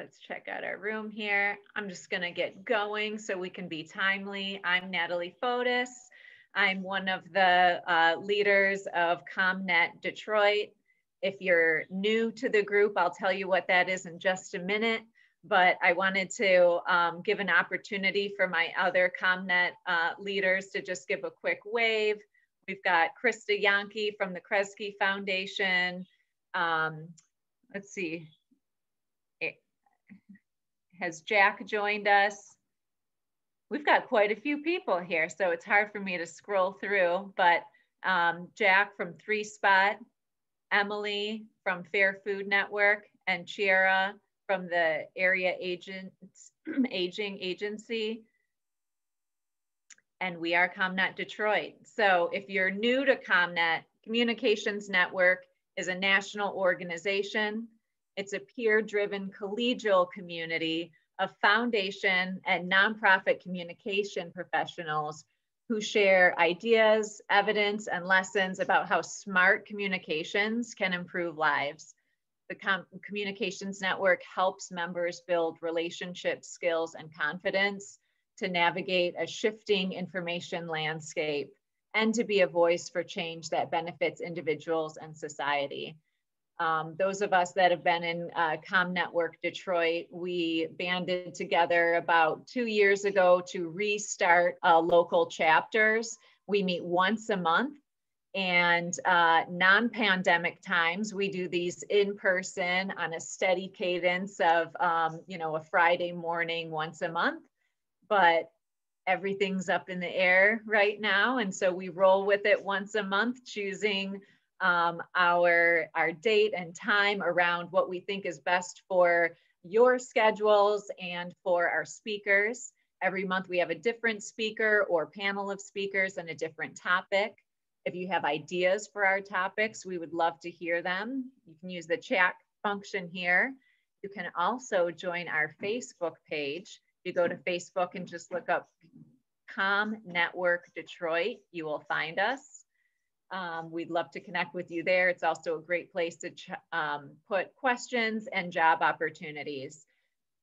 let's check out our room here. I'm just gonna get going so we can be timely. I'm Natalie Fotis. I'm one of the uh, leaders of ComNet Detroit. If you're new to the group, I'll tell you what that is in just a minute, but I wanted to um, give an opportunity for my other ComNet uh, leaders to just give a quick wave. We've got Krista Yankee from the Kresge Foundation. Um, let's see, has Jack joined us? We've got quite a few people here, so it's hard for me to scroll through, but um, Jack from Three Spot, Emily from Fair Food Network, and Chiara from the Area Agents, Aging Agency. And we are ComNet Detroit. So if you're new to ComNet, Communications Network is a national organization it's a peer-driven collegial community of foundation and nonprofit communication professionals who share ideas, evidence, and lessons about how smart communications can improve lives. The Com Communications Network helps members build relationship skills and confidence to navigate a shifting information landscape and to be a voice for change that benefits individuals and society. Um, those of us that have been in uh, Com Network Detroit, we banded together about two years ago to restart uh, local chapters. We meet once a month and uh, non-pandemic times, we do these in person on a steady cadence of, um, you know, a Friday morning once a month. But everything's up in the air right now. And so we roll with it once a month, choosing um, our, our date and time around what we think is best for your schedules and for our speakers. Every month we have a different speaker or panel of speakers and a different topic. If you have ideas for our topics, we would love to hear them. You can use the chat function here. You can also join our Facebook page. You go to Facebook and just look up Com Network Detroit, you will find us. Um, we'd love to connect with you there. It's also a great place to um, put questions and job opportunities.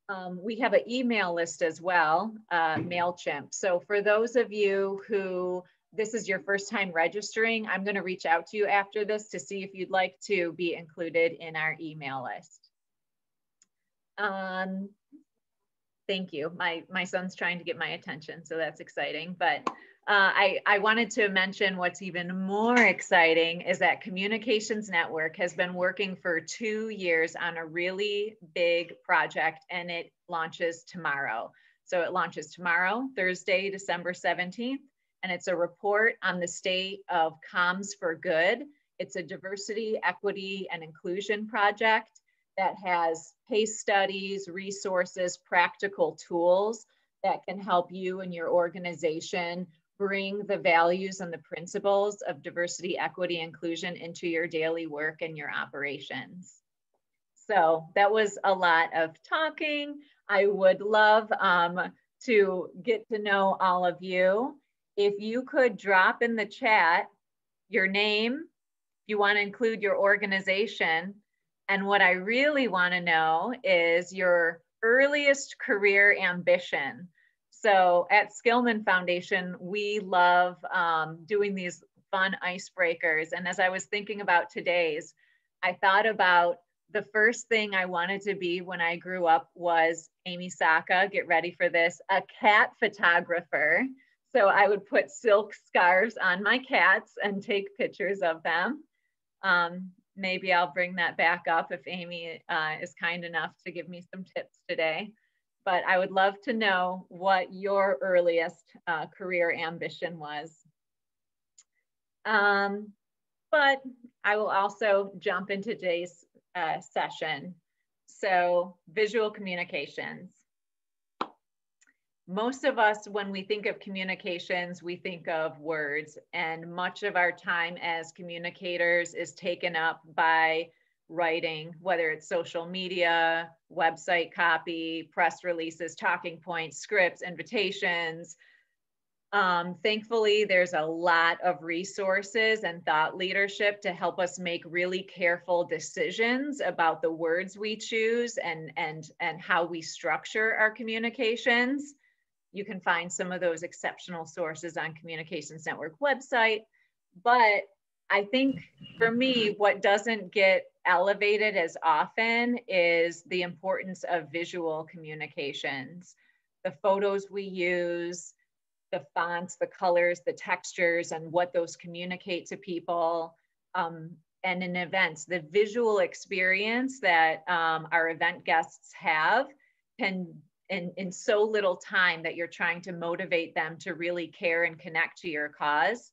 Um, we have an email list as well, uh, MailChimp. So for those of you who this is your first time registering, I'm gonna reach out to you after this to see if you'd like to be included in our email list. Um, thank you. My, my son's trying to get my attention, so that's exciting. But uh, I, I wanted to mention what's even more exciting is that Communications Network has been working for two years on a really big project and it launches tomorrow. So it launches tomorrow, Thursday, December 17th, and it's a report on the state of comms for good. It's a diversity, equity, and inclusion project that has case studies, resources, practical tools that can help you and your organization bring the values and the principles of diversity, equity, inclusion into your daily work and your operations. So that was a lot of talking. I would love um, to get to know all of you. If you could drop in the chat your name, if you want to include your organization, and what I really want to know is your earliest career ambition. So at Skillman Foundation, we love um, doing these fun icebreakers. And as I was thinking about today's, I thought about the first thing I wanted to be when I grew up was Amy Sacka, get ready for this, a cat photographer. So I would put silk scarves on my cats and take pictures of them. Um, maybe I'll bring that back up if Amy uh, is kind enough to give me some tips today but I would love to know what your earliest uh, career ambition was. Um, but I will also jump into today's uh, session. So visual communications. Most of us, when we think of communications, we think of words and much of our time as communicators is taken up by writing, whether it's social media, website copy, press releases, talking points, scripts, invitations, Um, thankfully, there's a lot of resources and thought leadership to help us make really careful decisions about the words we choose and, and, and how we structure our communications. You can find some of those exceptional sources on Communications Network website. But I think for me, what doesn't get elevated as often is the importance of visual communications. The photos we use, the fonts, the colors, the textures, and what those communicate to people. Um, and in events, the visual experience that um, our event guests have can, in, in so little time that you're trying to motivate them to really care and connect to your cause.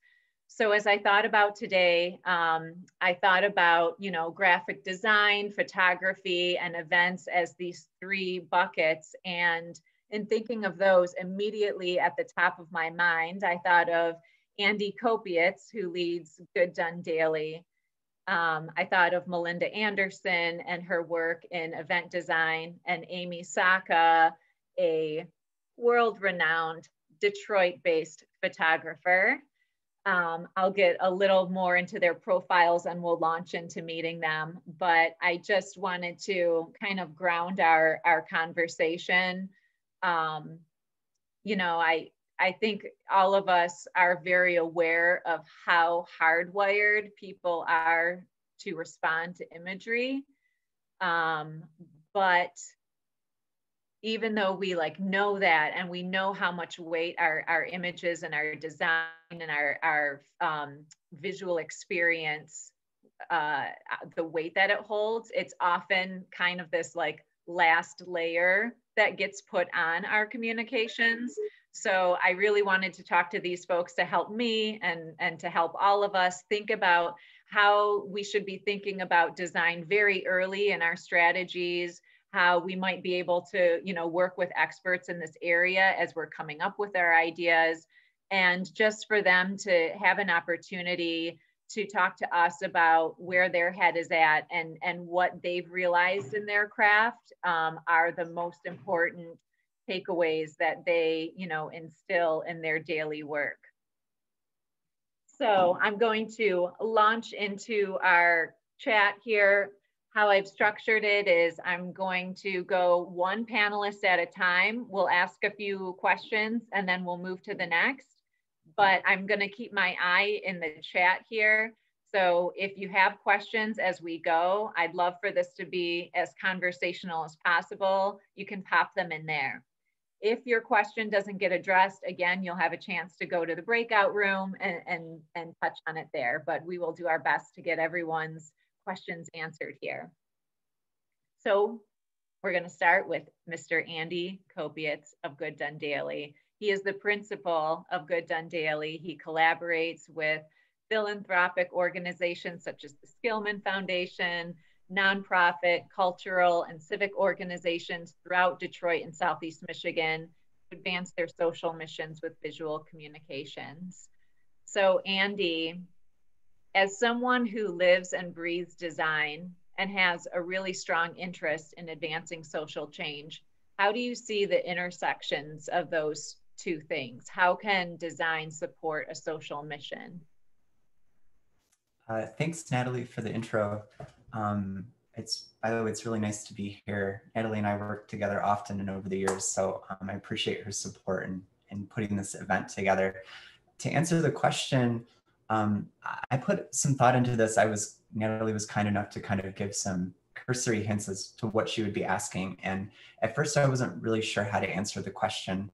So as I thought about today, um, I thought about, you know, graphic design, photography, and events as these three buckets. And in thinking of those immediately at the top of my mind, I thought of Andy Kopietz, who leads Good Done Daily. Um, I thought of Melinda Anderson and her work in event design, and Amy Sacka, a world renowned Detroit based photographer. Um, I'll get a little more into their profiles and we'll launch into meeting them. But I just wanted to kind of ground our, our conversation um, you know, I I think all of us are very aware of how hardwired people are to respond to imagery. Um, but even though we like know that and we know how much weight our, our images and our design and our, our um, visual experience, uh, the weight that it holds, it's often kind of this like last layer that gets put on our communications. So I really wanted to talk to these folks to help me and, and to help all of us think about how we should be thinking about design very early in our strategies, how we might be able to, you know, work with experts in this area as we're coming up with our ideas, and just for them to have an opportunity to talk to us about where their head is at and, and what they've realized in their craft um, are the most important takeaways that they, you know, instill in their daily work. So I'm going to launch into our chat here. How I've structured it is I'm going to go one panelist at a time. We'll ask a few questions and then we'll move to the next but I'm going to keep my eye in the chat here. So if you have questions as we go, I'd love for this to be as conversational as possible. You can pop them in there. If your question doesn't get addressed, again, you'll have a chance to go to the breakout room and, and, and touch on it there, but we will do our best to get everyone's questions answered here. So we're gonna start with Mr. Andy Kopietz of Good Done Daily. He is the principal of Good Done Daily. He collaborates with philanthropic organizations such as the Skillman Foundation, nonprofit, cultural, and civic organizations throughout Detroit and Southeast Michigan to advance their social missions with visual communications. So, Andy, as someone who lives and breathes design and has a really strong interest in advancing social change, how do you see the intersections of those two things? How can design support a social mission? Uh, thanks, Natalie, for the intro. Um, it's by the way, it's really nice to be here. Natalie and I work together often and over the years, so um, I appreciate her support in, in putting this event together. To answer the question, um, I put some thought into this. I was Natalie was kind enough to kind of give some cursory hints as to what she would be asking, and at first I wasn't really sure how to answer the question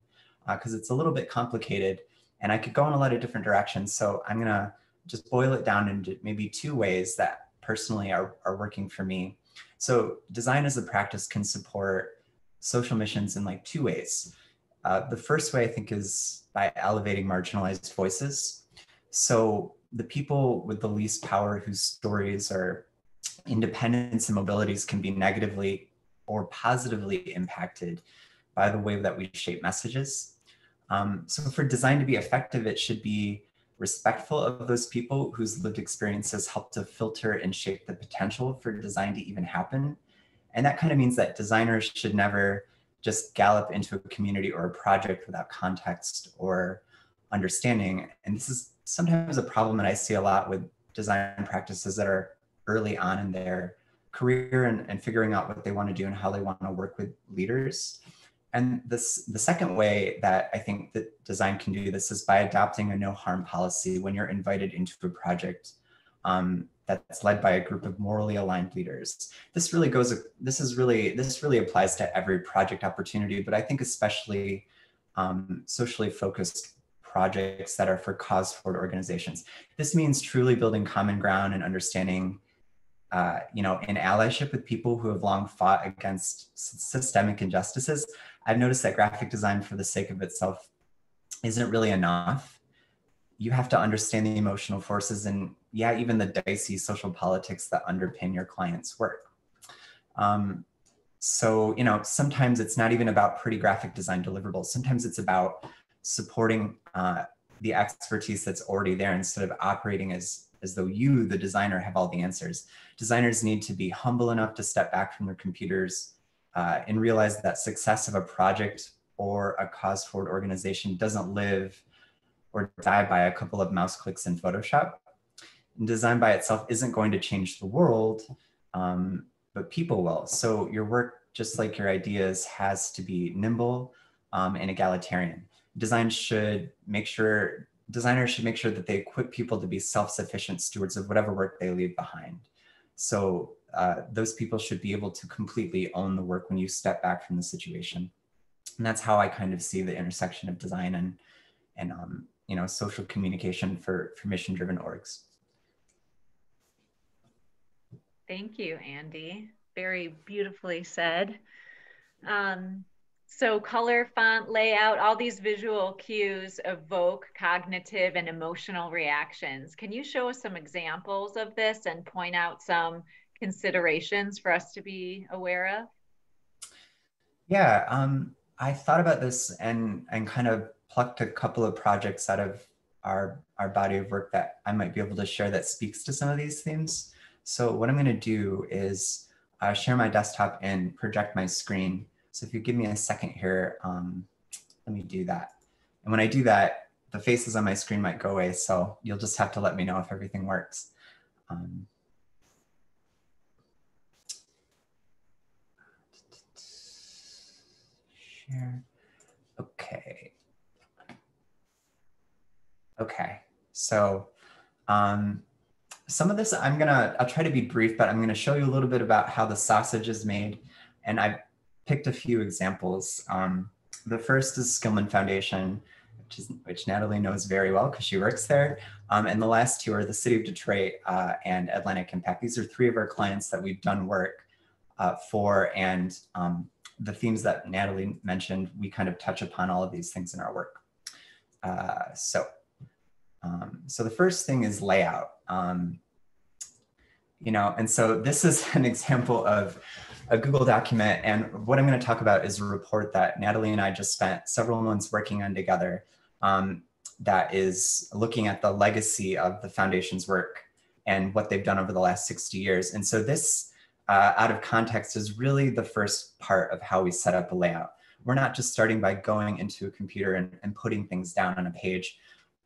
because uh, it's a little bit complicated, and I could go in a lot of different directions. So I'm gonna just boil it down into maybe two ways that personally are, are working for me. So design as a practice can support social missions in like two ways. Uh, the first way I think is by elevating marginalized voices. So the people with the least power whose stories or independence and mobilities can be negatively or positively impacted by the way that we shape messages. Um, so for design to be effective, it should be respectful of those people whose lived experiences help to filter and shape the potential for design to even happen. And that kind of means that designers should never just gallop into a community or a project without context or understanding. And this is sometimes a problem that I see a lot with design practices that are early on in their career and, and figuring out what they want to do and how they want to work with leaders. And this, the second way that I think that design can do this is by adopting a no harm policy when you're invited into a project um, that's led by a group of morally aligned leaders. This really goes, this is really, this really applies to every project opportunity, but I think especially um, socially focused projects that are for cause forward organizations. This means truly building common ground and understanding uh, you know, in allyship with people who have long fought against systemic injustices, I've noticed that graphic design for the sake of itself isn't really enough. You have to understand the emotional forces and yeah, even the dicey social politics that underpin your client's work. Um, so, you know, sometimes it's not even about pretty graphic design deliverables. Sometimes it's about supporting uh, the expertise that's already there instead of operating as as though you, the designer, have all the answers. Designers need to be humble enough to step back from their computers uh, and realize that success of a project or a cause forward organization doesn't live or die by a couple of mouse clicks in Photoshop. And design by itself isn't going to change the world, um, but people will. So your work, just like your ideas, has to be nimble um, and egalitarian. Design should make sure designers should make sure that they equip people to be self-sufficient stewards of whatever work they leave behind. So uh, those people should be able to completely own the work when you step back from the situation. And that's how I kind of see the intersection of design and, and um, you know, social communication for, for mission-driven orgs. Thank you, Andy. Very beautifully said. Um, so color, font, layout, all these visual cues evoke cognitive and emotional reactions. Can you show us some examples of this and point out some considerations for us to be aware of? Yeah, um, I thought about this and and kind of plucked a couple of projects out of our our body of work that I might be able to share that speaks to some of these themes. So what I'm going to do is uh, share my desktop and project my screen so if you give me a second here, um, let me do that. And when I do that, the faces on my screen might go away. So you'll just have to let me know if everything works. Um, share. Okay. Okay. So um, some of this I'm gonna, I'll try to be brief, but I'm gonna show you a little bit about how the sausage is made. And I've picked a few examples. Um, the first is Skillman Foundation, which, is, which Natalie knows very well because she works there. Um, and the last two are the City of Detroit uh, and Atlantic Impact. These are three of our clients that we've done work uh, for. And um, the themes that Natalie mentioned, we kind of touch upon all of these things in our work. Uh, so, um, so the first thing is layout. Um, you know, and so this is an example of a Google document. And what I'm going to talk about is a report that Natalie and I just spent several months working on together um, that is looking at the legacy of the foundation's work and what they've done over the last 60 years. And so this uh, out of context is really the first part of how we set up a layout. We're not just starting by going into a computer and, and putting things down on a page.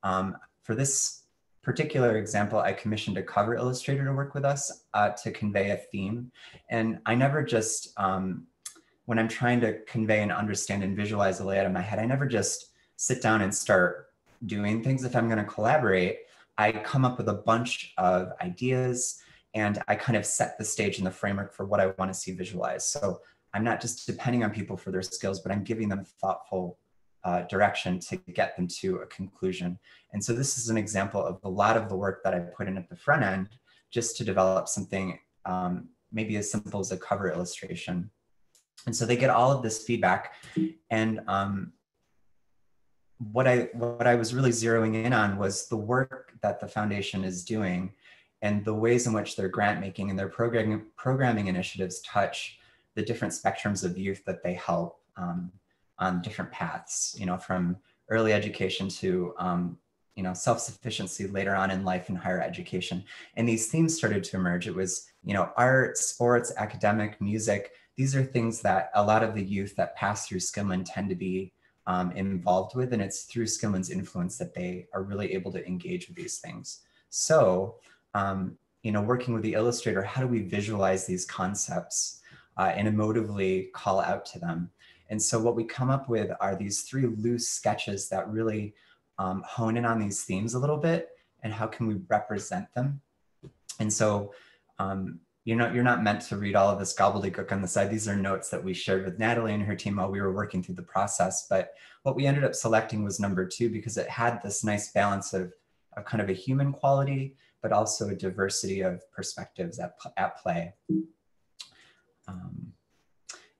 Um, for this particular example, I commissioned a cover illustrator to work with us uh, to convey a theme. And I never just, um, when I'm trying to convey and understand and visualize the layout in my head, I never just sit down and start doing things. If I'm going to collaborate, I come up with a bunch of ideas and I kind of set the stage and the framework for what I want to see visualized. So I'm not just depending on people for their skills, but I'm giving them thoughtful uh, direction to get them to a conclusion. And so this is an example of a lot of the work that I put in at the front end just to develop something um, maybe as simple as a cover illustration. And so they get all of this feedback. And um, what I what I was really zeroing in on was the work that the foundation is doing and the ways in which their grant making and their programming programming initiatives touch the different spectrums of youth that they help. Um, on different paths, you know, from early education to, um, you know, self-sufficiency later on in life and higher education. And these themes started to emerge. It was, you know, art, sports, academic, music. These are things that a lot of the youth that pass through Skillman tend to be um, involved with, and it's through Skillman's influence that they are really able to engage with these things. So, um, you know, working with the illustrator, how do we visualize these concepts uh, and emotively call out to them? And so what we come up with are these three loose sketches that really um, hone in on these themes a little bit and how can we represent them. And so um, you're not, you're not meant to read all of this gobbledygook on the side. These are notes that we shared with Natalie and her team while we were working through the process. But what we ended up selecting was number two because it had this nice balance of, of kind of a human quality, but also a diversity of perspectives at, at play. Um,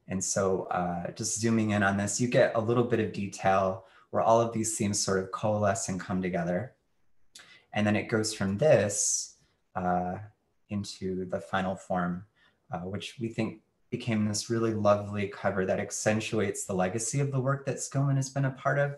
and so uh, just zooming in on this, you get a little bit of detail where all of these themes sort of coalesce and come together. And then it goes from this uh, into the final form, uh, which we think became this really lovely cover that accentuates the legacy of the work that Skillman has been a part of.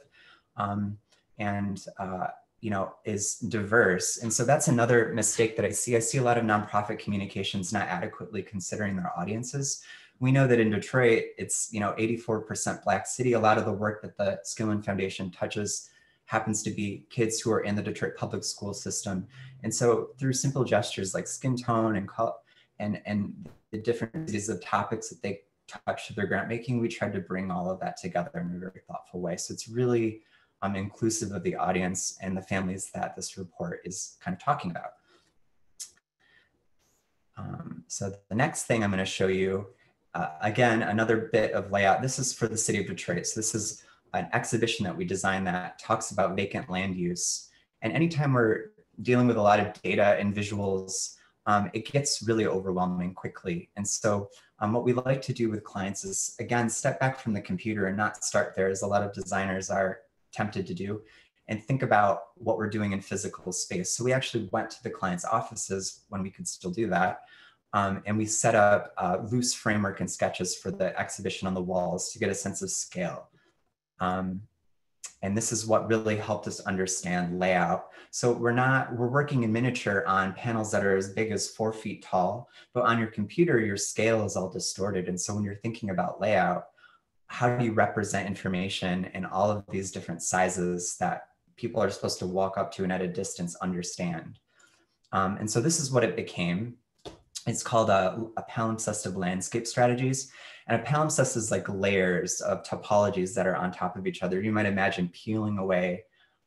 Um, and uh, you know, is diverse. And so that's another mistake that I see. I see a lot of nonprofit communications not adequately considering their audiences. We know that in Detroit, it's, you know, 84% Black city. A lot of the work that the Skillman Foundation touches happens to be kids who are in the Detroit public school system. And so through simple gestures like skin tone and color, and, and the differences of topics that they touch to their grant making, we tried to bring all of that together in a very thoughtful way. So it's really um, inclusive of the audience and the families that this report is kind of talking about. Um, so the next thing I'm going to show you, uh, again, another bit of layout. This is for the city of Detroit. So this is an exhibition that we designed that talks about vacant land use. And anytime we're dealing with a lot of data and visuals, um, it gets really overwhelming quickly. And so um, what we like to do with clients is, again, step back from the computer and not start there as a lot of designers are tempted to do and think about what we're doing in physical space. So we actually went to the client's offices when we could still do that. Um, and we set up uh, loose framework and sketches for the exhibition on the walls to get a sense of scale. Um, and this is what really helped us understand layout. So we're not, we're working in miniature on panels that are as big as four feet tall, but on your computer, your scale is all distorted. And so when you're thinking about layout, how do you represent information in all of these different sizes that people are supposed to walk up to and at a distance understand? Um, and so this is what it became. It's called a, a palimpsest of landscape strategies. And a palimpsest is like layers of topologies that are on top of each other. You might imagine peeling away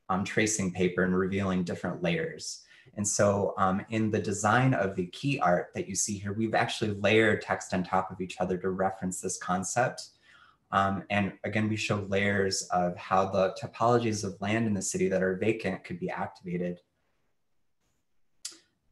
um, tracing paper and revealing different layers. And so um, in the design of the key art that you see here, we've actually layered text on top of each other to reference this concept. Um, and again, we show layers of how the topologies of land in the city that are vacant could be activated.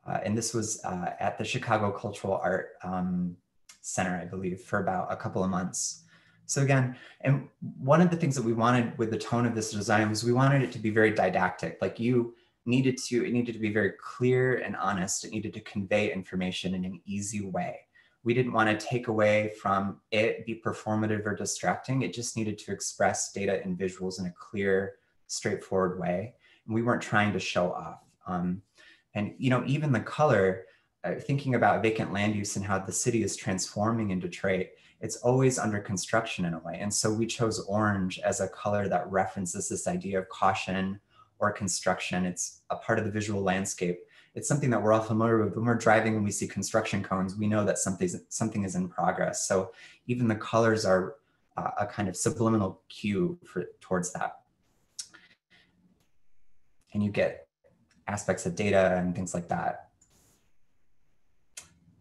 Uh, and this was uh, at the Chicago Cultural Art um, Center, I believe, for about a couple of months. So again, and one of the things that we wanted with the tone of this design was we wanted it to be very didactic. Like you needed to, it needed to be very clear and honest. It needed to convey information in an easy way we didn't want to take away from it, be performative or distracting. It just needed to express data and visuals in a clear, straightforward way. And we weren't trying to show off. Um, and you know, even the color, uh, thinking about vacant land use and how the city is transforming in Detroit, it's always under construction in a way. And so we chose orange as a color that references this idea of caution or construction. It's a part of the visual landscape it's something that we're all familiar with. When we're driving and we see construction cones, we know that something's, something is in progress. So even the colors are uh, a kind of subliminal cue for, towards that. And you get aspects of data and things like that.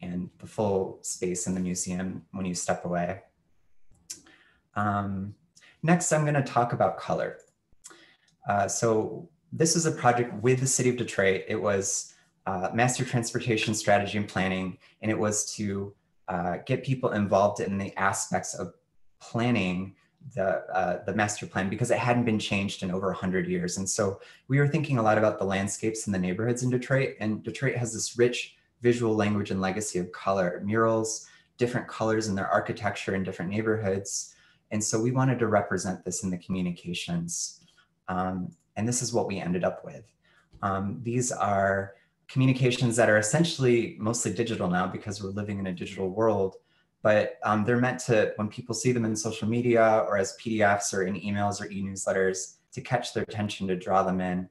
And the full space in the museum when you step away. Um, next, I'm gonna talk about color. Uh, so this is a project with the city of Detroit. It was uh, master transportation strategy and planning, and it was to uh, get people involved in the aspects of planning the uh, the master plan because it hadn't been changed in over 100 years. And so we were thinking a lot about the landscapes and the neighborhoods in Detroit. And Detroit has this rich visual language and legacy of color, murals, different colors in their architecture in different neighborhoods. And so we wanted to represent this in the communications. Um, and this is what we ended up with. Um, these are communications that are essentially mostly digital now because we're living in a digital world. But um, they're meant to, when people see them in social media or as PDFs or in emails or e-newsletters, to catch their attention, to draw them in.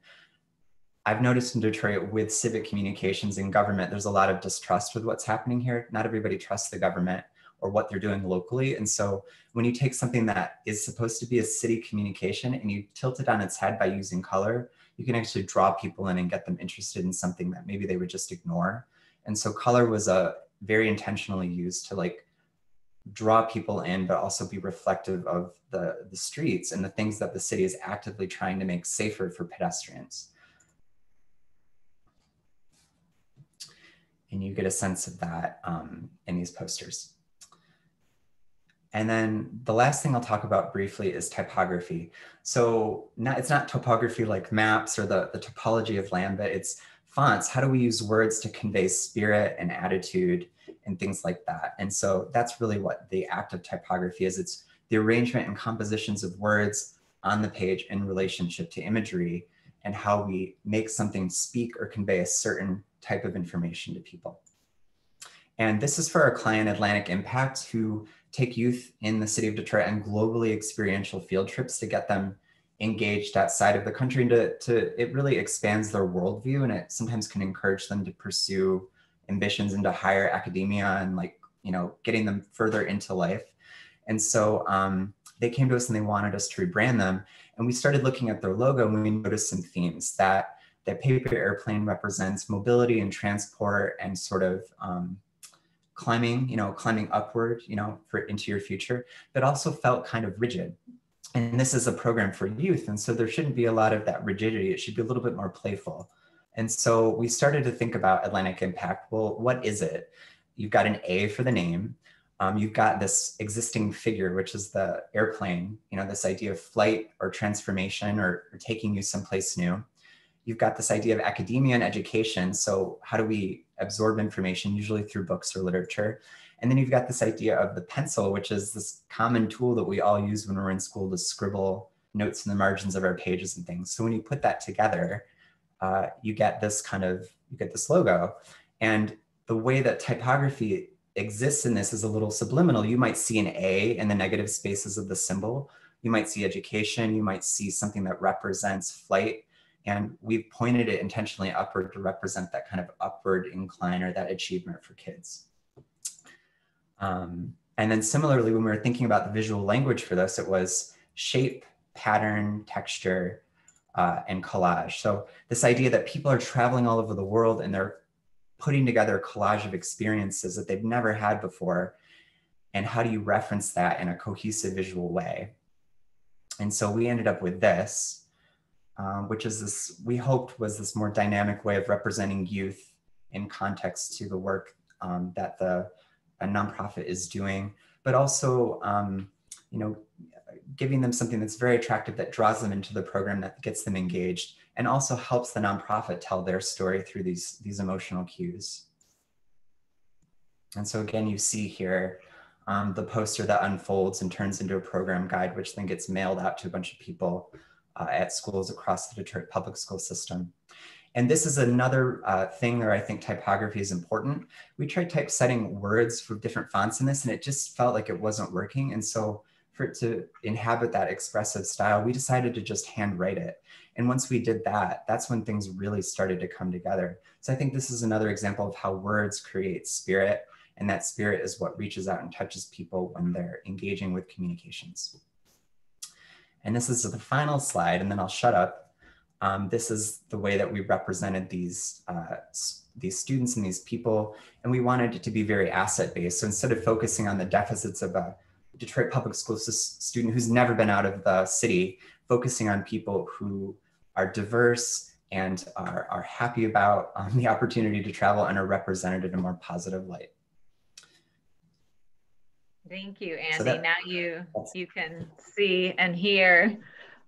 I've noticed in Detroit with civic communications in government, there's a lot of distrust with what's happening here. Not everybody trusts the government or what they're doing locally. And so when you take something that is supposed to be a city communication and you tilt it on its head by using color, you can actually draw people in and get them interested in something that maybe they would just ignore. And so color was a very intentionally used to like draw people in, but also be reflective of the, the streets and the things that the city is actively trying to make safer for pedestrians. And you get a sense of that um, in these posters. And then the last thing I'll talk about briefly is typography. So not, it's not topography like maps or the, the topology of land, but it's fonts. How do we use words to convey spirit and attitude and things like that? And so that's really what the act of typography is. It's the arrangement and compositions of words on the page in relationship to imagery and how we make something speak or convey a certain type of information to people. And this is for our client Atlantic Impact, who take youth in the city of Detroit on globally experiential field trips to get them engaged outside of the country and to, to it really expands their worldview and it sometimes can encourage them to pursue ambitions into higher academia and like you know getting them further into life and so um, they came to us and they wanted us to rebrand them and we started looking at their logo and we noticed some themes that that paper airplane represents mobility and transport and sort of um, climbing, you know, climbing upward, you know, for into your future, but also felt kind of rigid. And this is a program for youth. And so there shouldn't be a lot of that rigidity. It should be a little bit more playful. And so we started to think about Atlantic Impact. Well, what is it? You've got an A for the name. Um, you've got this existing figure, which is the airplane, you know, this idea of flight or transformation or, or taking you someplace new you've got this idea of academia and education. So how do we absorb information, usually through books or literature? And then you've got this idea of the pencil, which is this common tool that we all use when we're in school to scribble notes in the margins of our pages and things. So when you put that together, uh, you get this kind of, you get this logo. And the way that typography exists in this is a little subliminal. You might see an A in the negative spaces of the symbol. You might see education. You might see something that represents flight and we've pointed it intentionally upward to represent that kind of upward incline or that achievement for kids. Um, and then similarly, when we were thinking about the visual language for this, it was shape, pattern, texture, uh, and collage. So this idea that people are traveling all over the world and they're putting together a collage of experiences that they've never had before. And how do you reference that in a cohesive visual way? And so we ended up with this, um, which is this, we hoped was this more dynamic way of representing youth in context to the work um, that the a nonprofit is doing, but also, um, you know, giving them something that's very attractive that draws them into the program that gets them engaged and also helps the nonprofit tell their story through these, these emotional cues. And so again, you see here um, the poster that unfolds and turns into a program guide, which then gets mailed out to a bunch of people uh, at schools across the Detroit public school system. And this is another uh, thing where I think typography is important. We tried typesetting words for different fonts in this and it just felt like it wasn't working. And so for it to inhabit that expressive style, we decided to just handwrite it. And once we did that, that's when things really started to come together. So I think this is another example of how words create spirit and that spirit is what reaches out and touches people when they're engaging with communications. And this is the final slide, and then I'll shut up. Um, this is the way that we represented these, uh, these students and these people, and we wanted it to be very asset-based. So instead of focusing on the deficits of a Detroit public Schools student who's never been out of the city, focusing on people who are diverse and are, are happy about um, the opportunity to travel and are represented in a more positive light. Thank you, Andy. So that, now you you can see and hear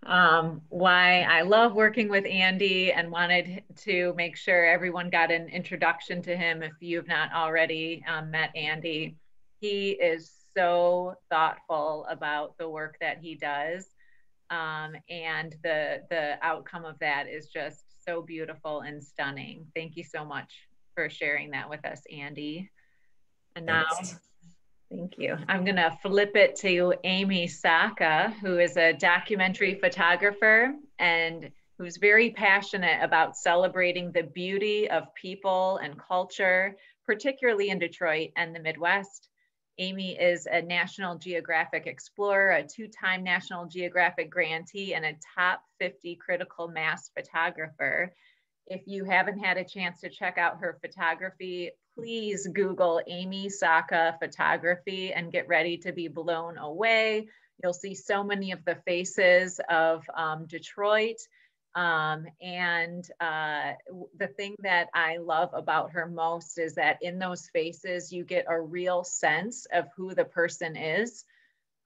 um, why I love working with Andy and wanted to make sure everyone got an introduction to him if you've not already um, met Andy. He is so thoughtful about the work that he does. Um, and the the outcome of that is just so beautiful and stunning. Thank you so much for sharing that with us, Andy. And now Thank you. I'm going to flip it to Amy Sacka, who is a documentary photographer and who's very passionate about celebrating the beauty of people and culture, particularly in Detroit and the Midwest. Amy is a National Geographic Explorer, a two-time National Geographic grantee, and a top 50 critical mass photographer. If you haven't had a chance to check out her photography, please Google Amy Sacka photography and get ready to be blown away. You'll see so many of the faces of um, Detroit. Um, and uh, the thing that I love about her most is that in those faces, you get a real sense of who the person is.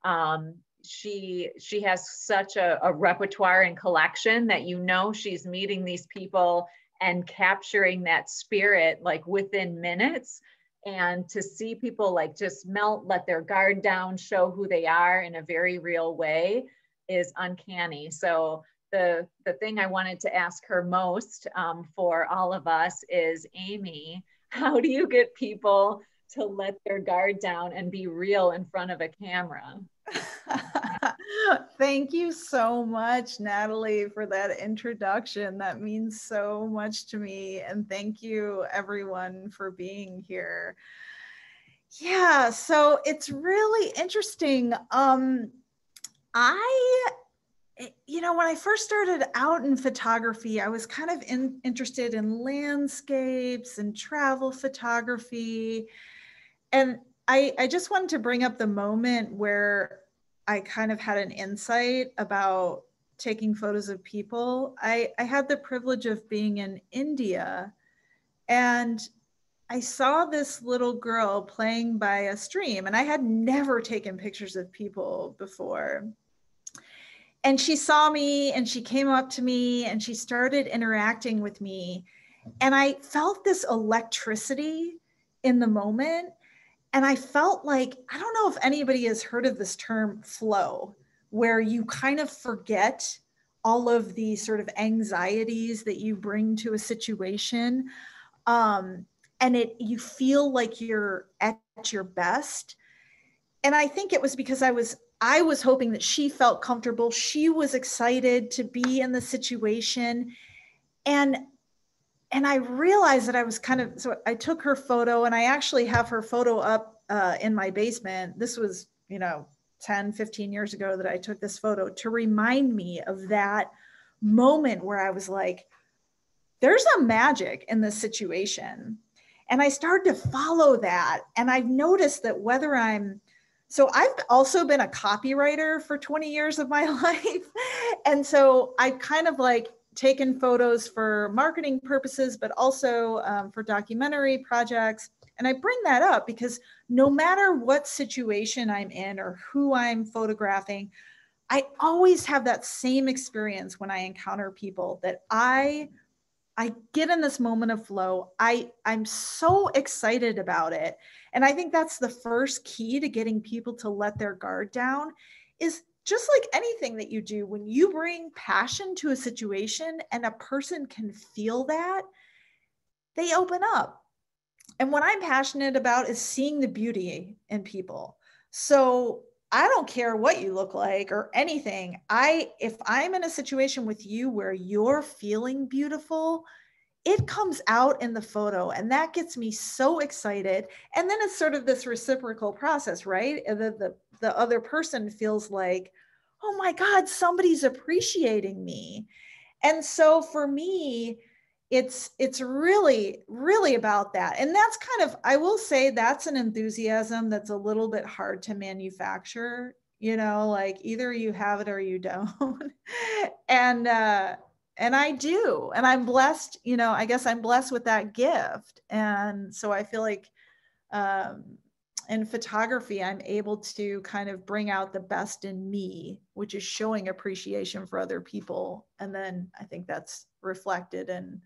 Um, she she has such a, a repertoire and collection that you know she's meeting these people and capturing that spirit like within minutes and to see people like just melt let their guard down show who they are in a very real way is uncanny so the the thing i wanted to ask her most um, for all of us is amy how do you get people to let their guard down and be real in front of a camera Thank you so much, Natalie, for that introduction. That means so much to me. And thank you, everyone, for being here. Yeah, so it's really interesting. Um, I, Eh, you know, when I first started out in photography, I was kind of in, interested in landscapes and travel photography. And I, I just wanted to bring up the moment where I kind of had an insight about taking photos of people. I, I had the privilege of being in India and I saw this little girl playing by a stream, and I had never taken pictures of people before. And she saw me and she came up to me and she started interacting with me. And I felt this electricity in the moment. And I felt like, I don't know if anybody has heard of this term flow, where you kind of forget all of the sort of anxieties that you bring to a situation. Um, and it you feel like you're at your best. And I think it was because I was I was hoping that she felt comfortable. She was excited to be in the situation. And and I realized that I was kind of so I took her photo and I actually have her photo up uh, in my basement. This was, you know, 10, 15 years ago that I took this photo to remind me of that moment where I was like, there's a magic in this situation. And I started to follow that. And I've noticed that whether I'm so I've also been a copywriter for 20 years of my life. And so I've kind of like taken photos for marketing purposes, but also um, for documentary projects. And I bring that up because no matter what situation I'm in or who I'm photographing, I always have that same experience when I encounter people that I I get in this moment of flow. I I'm so excited about it. And I think that's the first key to getting people to let their guard down is just like anything that you do, when you bring passion to a situation and a person can feel that, they open up. And what I'm passionate about is seeing the beauty in people. So I don't care what you look like or anything. I if I'm in a situation with you where you're feeling beautiful, it comes out in the photo and that gets me so excited. And then it's sort of this reciprocal process right? The, the, the other person feels like oh my god somebody's appreciating me. And so for me it's it's really really about that and that's kind of i will say that's an enthusiasm that's a little bit hard to manufacture you know like either you have it or you don't and uh and I do. And I'm blessed, you know, I guess I'm blessed with that gift. And so I feel like um, in photography, I'm able to kind of bring out the best in me, which is showing appreciation for other people. And then I think that's reflected in,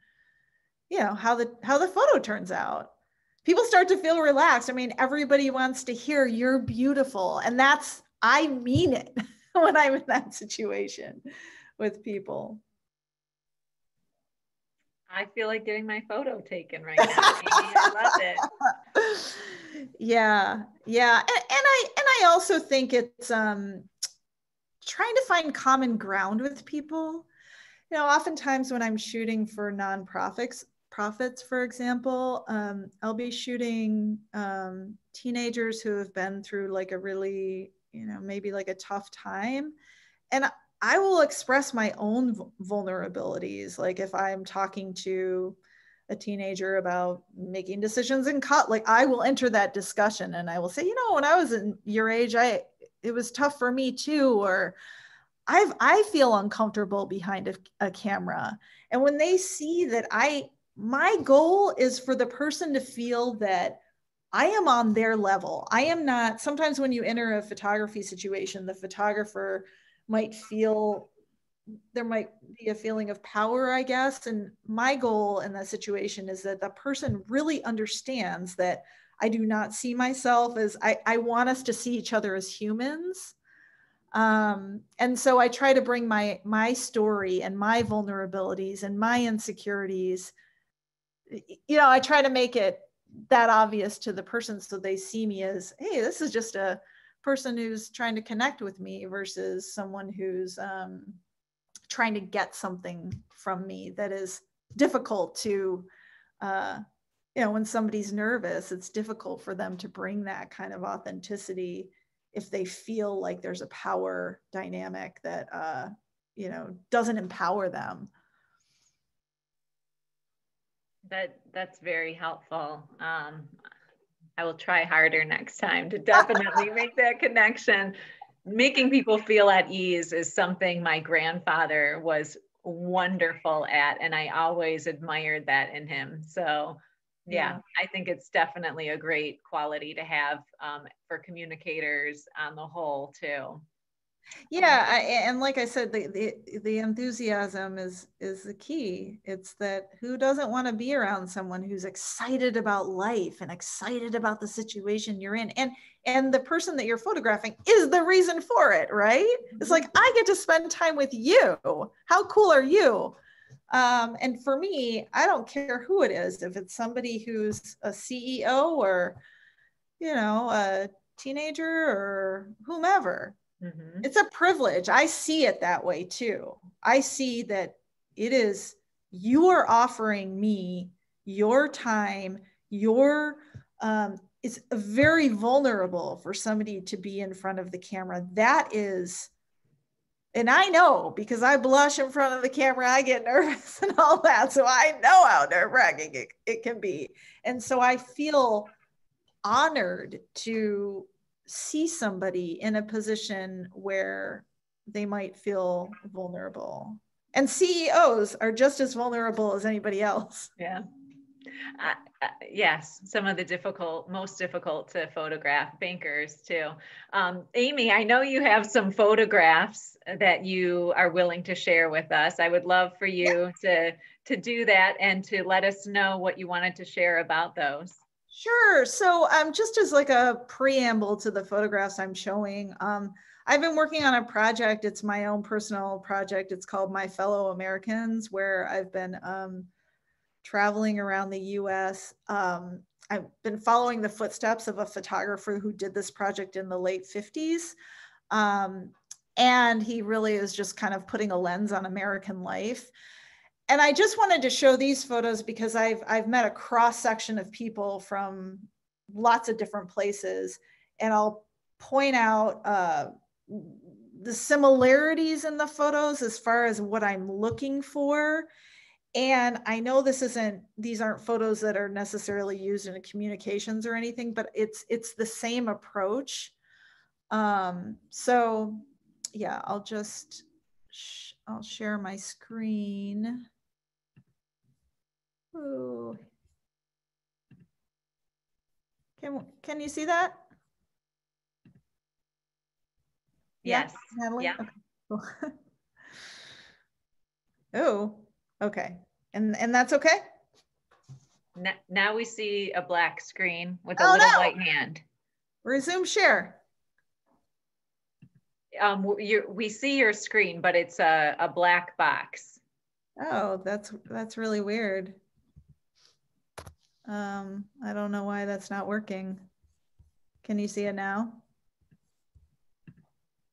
you know, how the how the photo turns out. People start to feel relaxed. I mean, everybody wants to hear you're beautiful. And that's I mean it when I'm in that situation with people. I feel like getting my photo taken right now. I love it. Yeah, yeah, and, and I and I also think it's um trying to find common ground with people. You know, oftentimes when I'm shooting for nonprofits, profits, for example, um, I'll be shooting um, teenagers who have been through like a really, you know, maybe like a tough time, and I will express my own vulnerabilities. Like if I'm talking to a teenager about making decisions in cut, like I will enter that discussion and I will say, you know, when I was in your age, I it was tough for me too, or I've I feel uncomfortable behind a, a camera. And when they see that I my goal is for the person to feel that I am on their level. I am not sometimes when you enter a photography situation, the photographer might feel there might be a feeling of power, I guess. And my goal in that situation is that the person really understands that I do not see myself as I, I want us to see each other as humans. Um, and so I try to bring my my story and my vulnerabilities and my insecurities. You know, I try to make it that obvious to the person so they see me as, hey, this is just a person who's trying to connect with me versus someone who's um, trying to get something from me that is difficult to uh, you know when somebody's nervous it's difficult for them to bring that kind of authenticity if they feel like there's a power dynamic that uh, you know doesn't empower them that that's very helpful um, I will try harder next time to definitely make that connection. Making people feel at ease is something my grandfather was wonderful at, and I always admired that in him. So, yeah, yeah. I think it's definitely a great quality to have um, for communicators on the whole, too yeah I, and like i said the, the the enthusiasm is is the key. It's that who doesn't want to be around someone who's excited about life and excited about the situation you're in and and the person that you're photographing is the reason for it right? It's like i get to spend time with you. How cool are you? Um, and for me i don't care who it is if it's somebody who's a ceo or you know a teenager or whomever Mm-hmm. It's a privilege. I see it that way too. I see that it is you are offering me your time, your um, it's very vulnerable for somebody to be in front of the camera. That is, and I know because I blush in front of the camera, I get nervous and all that. So I know how nerve wracking it, it can be. And so I feel honored to see somebody in a position where they might feel vulnerable. And CEOs are just as vulnerable as anybody else. Yeah. Uh, uh, yes, some of the difficult, most difficult to photograph bankers too. Um, Amy, I know you have some photographs that you are willing to share with us. I would love for you yeah. to to do that and to let us know what you wanted to share about those. Sure. So um, just as like a preamble to the photographs I'm showing, um, I've been working on a project. It's my own personal project. It's called My Fellow Americans, where I've been um, traveling around the US. Um, I've been following the footsteps of a photographer who did this project in the late 50s. Um, and he really is just kind of putting a lens on American life and I just wanted to show these photos because I've I've met a cross section of people from lots of different places, and I'll point out uh, the similarities in the photos as far as what I'm looking for. And I know this isn't these aren't photos that are necessarily used in communications or anything, but it's it's the same approach. Um, so yeah, I'll just I'll share my screen. Ooh. Can, can you see that? Yes. Natalie? Yeah. Okay. Cool. oh, okay. And and that's okay? Now we see a black screen with a oh, little no. white hand. Resume share. Um, we see your screen, but it's a, a black box. Oh, that's that's really weird. Um, I don't know why that's not working. Can you see it now?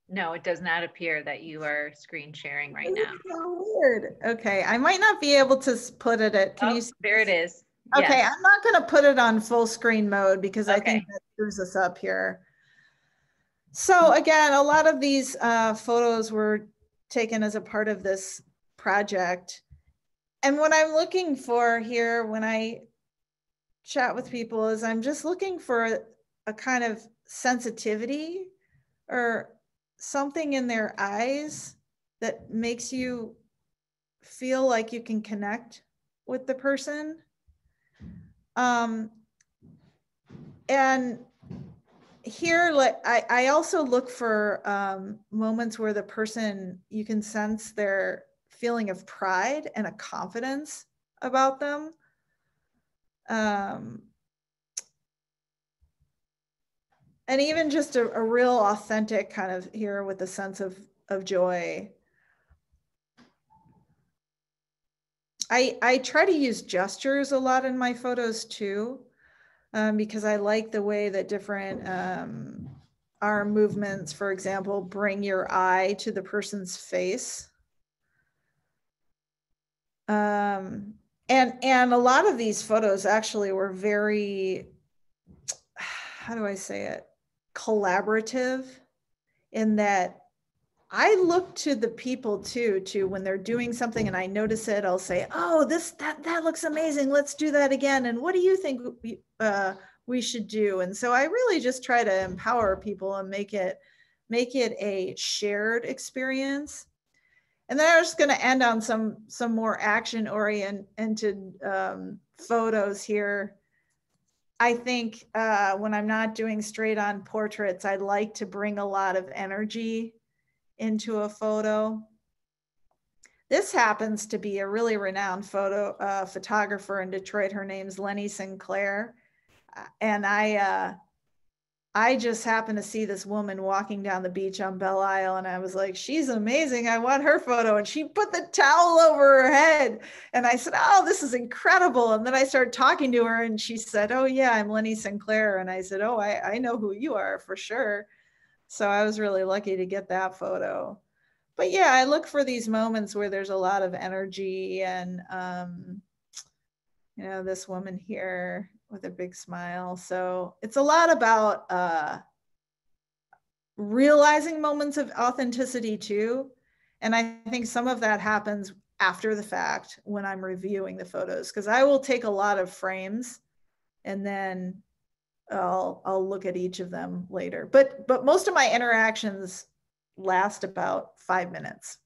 No, it does not appear that you are screen sharing right now. So weird. Okay, I might not be able to put it at. Can oh, you? See there it is. Okay, yes. I'm not going to put it on full screen mode because okay. I think that screws us up here. So again, a lot of these uh, photos were taken as a part of this project. And what I'm looking for here when I chat with people is I'm just looking for a, kind of sensitivity or something in their eyes that makes you feel like you can connect with the person. Um, and here like I, I also look for um, moments where the person you can sense their feeling of pride and a confidence about them um, and even just a, a real authentic kind of here with a sense of of joy I, I try to use gestures a lot in my photos too um, because I like the way that different um, arm movements, for example, bring your eye to the person's face. Um, and and a lot of these photos actually were very, how do I say it, collaborative, in that I look to the people too, to when they're doing something and I notice it, I'll say, "Oh, this that that looks amazing. Let's do that again." And what do you think uh, we should do? And so I really just try to empower people and make it make it a shared experience. And then I was going to end on some some more action oriented um, photos here. I think uh, when I'm not doing straight on portraits, I'd like to bring a lot of energy into a photo. This happens to be a really renowned photo uh, photographer in Detroit. Her name's Leni Sinclair. Uh, and I, uh, I just happened to see this woman walking down the beach on Belle Isle, and I was like, she's amazing. I want her photo. And she put the towel over her head. And I said, oh, this is incredible. And then I started talking to her, and she said, oh, yeah, I'm Leni Sinclair. And I said, oh, I, I know who you are for sure. So I was really lucky to get that photo. But yeah, I look for these moments where there's a lot of energy and, um, you know, this woman here with a big smile. So it's a lot about uh, realizing moments of authenticity too. And I think some of that happens after the fact when I'm reviewing the photos, because I will take a lot of frames and then I'll I'll look at each of them later. But but most of my interactions last about five minutes.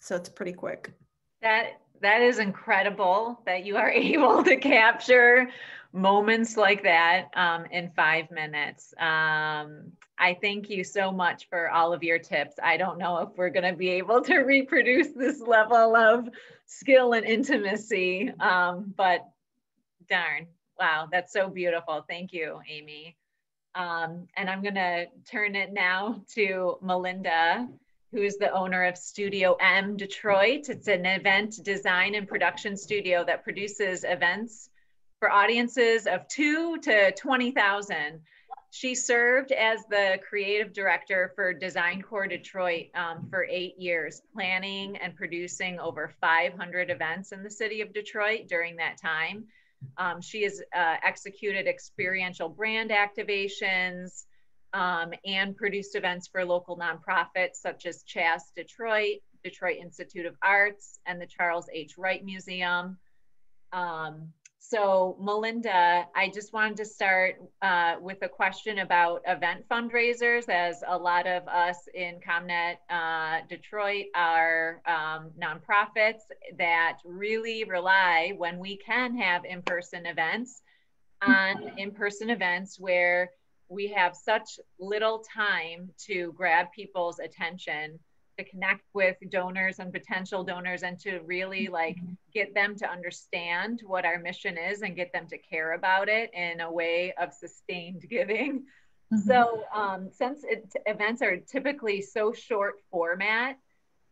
So it's pretty quick. That that is incredible that you are able to capture moments like that um, in five minutes. Um, I thank you so much for all of your tips. I don't know if we're going to be able to reproduce this level of skill and intimacy, um, but darn, Wow, that's so beautiful. Thank you, Amy. Um, and I'm going to turn it now to Melinda, who is the owner of Studio M Detroit. It's an event design and production studio that produces events for audiences of two to 20,000. She served as the creative director for Design Core Detroit um, for eight years, planning and producing over 500 events in the city of Detroit during that time. Um, she has uh, executed experiential brand activations um, and produced events for local nonprofits such as CHAS Detroit, Detroit Institute of Arts, and the Charles H. Wright Museum. Um, so Melinda, I just wanted to start uh, with a question about event fundraisers as a lot of us in ComNet uh, Detroit are um, nonprofits that really rely when we can have in-person events on in-person events where we have such little time to grab people's attention to connect with donors and potential donors and to really like mm-hmm. get them to understand what our mission is and get them to care about it in a way of sustained giving. Mm-hmm. So, um, since it, events are typically so short format,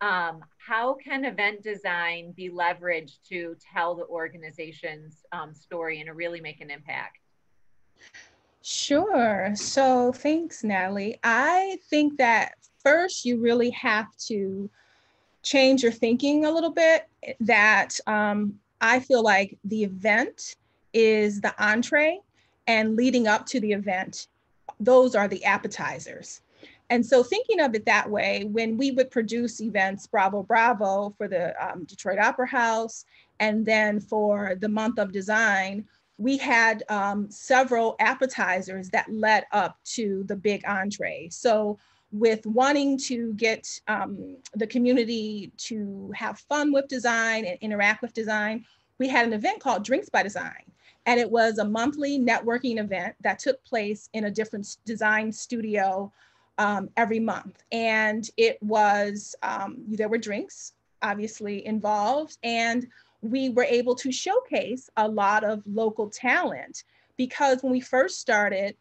um, how can event design be leveraged to tell the organization's um, story and to really make an impact? Sure. So thanks, Natalie. I think that first you really have to change your thinking a little bit. That um, I feel like the event is the entree, and leading up to the event, those are the appetizers. And so thinking of it that way, when we would produce events, Bravo, Bravo, for the um, Detroit Opera House, and then for the month of design, we had um, several appetizers that led up to the big entree. So with wanting to get um, the community to have fun with design and interact with design, we had an event called Drinks by Design. And it was a monthly networking event that took place in a different design studio um, every month. And it was, um, there were drinks obviously involved, and we were able to showcase a lot of local talent because when we first started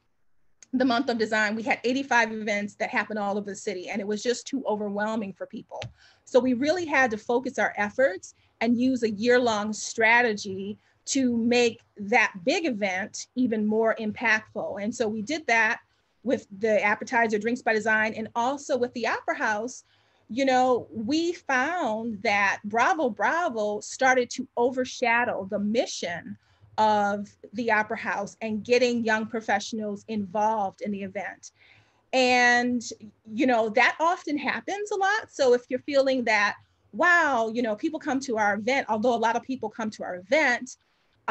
the month of design, we had 85 events that happened all over the city, and it was just too overwhelming for people. So we really had to focus our efforts and use a year long strategy to make that big event even more impactful. And so we did that with the appetizer drinks by design and also with the opera house you know we found that bravo bravo started to overshadow the mission of the opera house and getting young professionals involved in the event. And you know that often happens a lot. So if you're feeling that wow you know people come to our event although a lot of people come to our event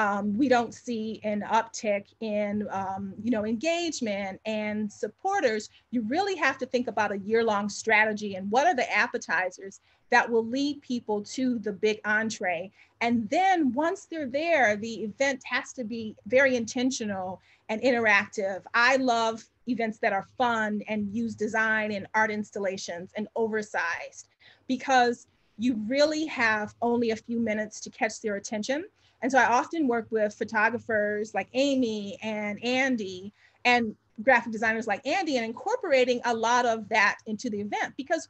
um, we don't see an uptick in um, you know engagement and supporters. You really have to think about a year-long strategy and what are the appetizers that will lead people to the big entree. And then once they're there the event has to be very intentional and interactive. I love events that are fun and use design and art installations and oversized because you really have only a few minutes to catch their attention and so I often work with photographers like Amy and Andy and graphic designers like Andy and incorporating a lot of that into the event because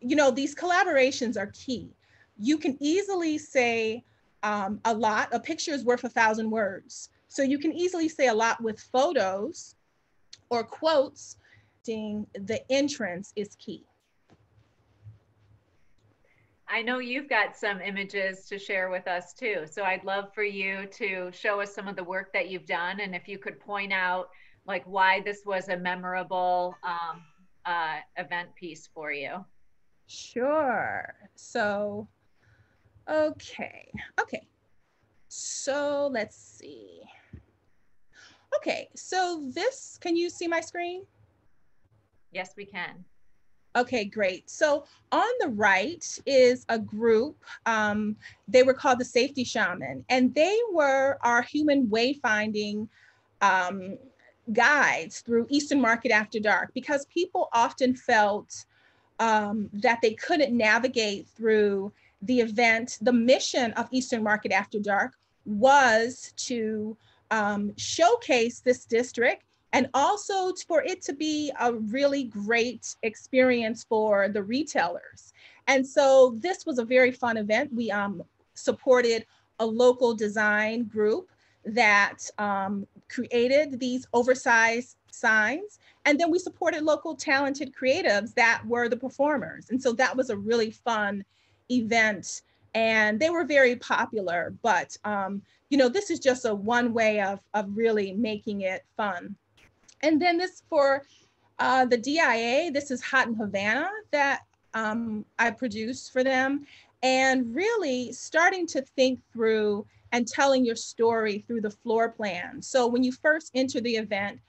you know these collaborations are key. You can easily say um, a lot, a picture is worth a thousand words. So you can easily say a lot with photos or quotes. The entrance is key. I know you've got some images to share with us too. So I'd love for you to show us some of the work that you've done and if you could point out like why this was a memorable um, uh, event piece for you. Sure. So, okay. Okay. So let's see. Okay. So this, can you see my screen? Yes, we can. Okay, great. So on the right is a group. Um, they were called the Safety Shaman, and they were our human wayfinding um, guides through Eastern Market After Dark because people often felt um, that they couldn't navigate through the event. The mission of Eastern Market After Dark was to um, showcase this district and also for it to be a really great experience for the retailers. And so this was a very fun event. We um, supported a local design group that um, created these oversized signs. And then we supported local talented creatives that were the performers. And so that was a really fun event. And they were very popular, but um, you know, this is just a one way of, of really making it fun. And then this for uh, the DIA, this is Hot in Havana that um, I produced for them. And really starting to think through and telling your story through the floor plan. So when you first enter the event,